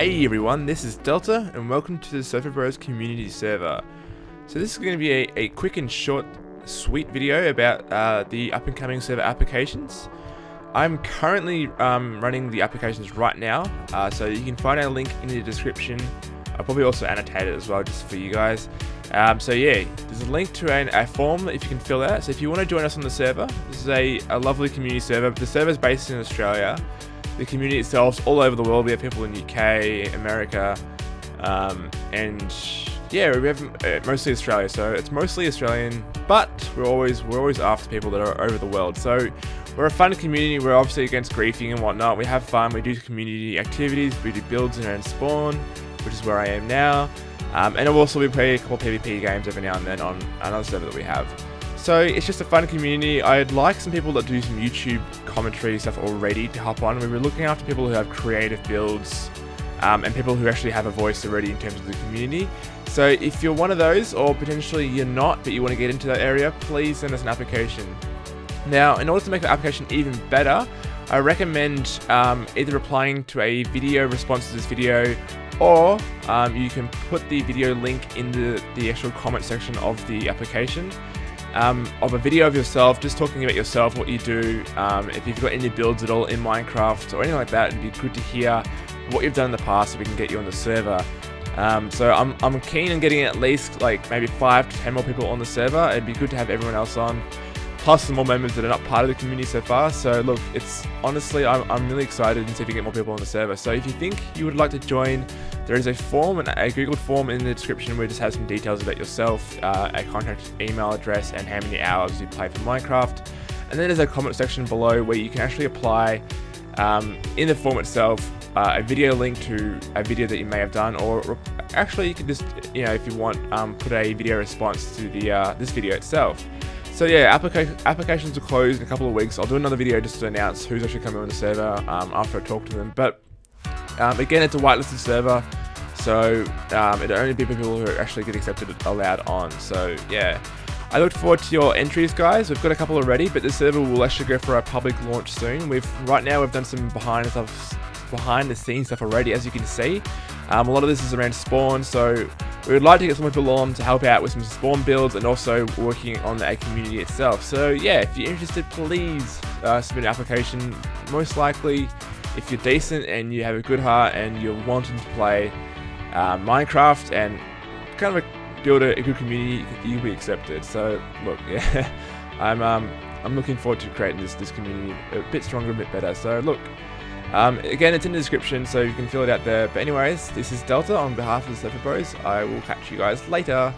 Hey everyone, this is Delta and welcome to the Sofa Bros community server. So this is going to be a, a quick and short sweet video about uh, the up and coming server applications. I'm currently um, running the applications right now, uh, so you can find a link in the description. I'll probably also annotate it as well just for you guys. Um, so yeah, there's a link to an, a form if you can fill out. So if you want to join us on the server, this is a, a lovely community server. The server is based in Australia the community itself all over the world. We have people in UK, America, um, and yeah, we have uh, mostly Australia. So it's mostly Australian, but we're always we're always after people that are over the world. So we're a fun community. We're obviously against griefing and whatnot. We have fun. We do community activities. We do builds and spawn, which is where I am now. Um, and also we play a couple PvP games every now and then on another server that we have. So it's just a fun community. I'd like some people that do some YouTube commentary stuff already to hop on. We were looking after people who have creative builds um, and people who actually have a voice already in terms of the community. So if you're one of those, or potentially you're not, but you want to get into that area, please send us an application. Now, in order to make the application even better, I recommend um, either replying to a video response to this video or um, you can put the video link in the, the actual comment section of the application um, of a video of yourself, just talking about yourself, what you do, um, if you've got any builds at all in Minecraft or anything like that, it'd be good to hear what you've done in the past so we can get you on the server. Um, so I'm, I'm keen on getting at least like maybe 5 to 10 more people on the server. It'd be good to have everyone else on plus some more members that are not part of the community so far. So look, it's honestly, I'm, I'm really excited and see if we get more people on the server. So if you think you would like to join, there is a form, a Google form in the description where it just has some details about yourself, uh, a contact email address, and how many hours you play for Minecraft. And then there's a comment section below where you can actually apply um, in the form itself uh, a video link to a video that you may have done, or actually you can just, you know, if you want, um, put a video response to the uh, this video itself. So yeah, applica applications are closed in a couple of weeks. I'll do another video just to announce who's actually coming on the server um, after I talk to them. But um, again, it's a whitelisted server, so um, it'll only be people who actually get accepted allowed on. So yeah, I look forward to your entries, guys. We've got a couple already, but the server will actually go for a public launch soon. We've right now we've done some behind the behind the scenes stuff already, as you can see. Um, a lot of this is around spawn, so we would like to get some people on to help out with some spawn builds and also working on the community itself. So yeah, if you're interested, please uh, submit an application. Most likely, if you're decent and you have a good heart and you're wanting to play uh, Minecraft and kind of a, build a, a, good community, you'll be accepted. So look, yeah, I'm um, I'm looking forward to creating this this community a bit stronger, a bit better. So look. Um, again, it's in the description, so you can fill it out there. But anyways, this is Delta on behalf of the Sofa Bros. I will catch you guys later.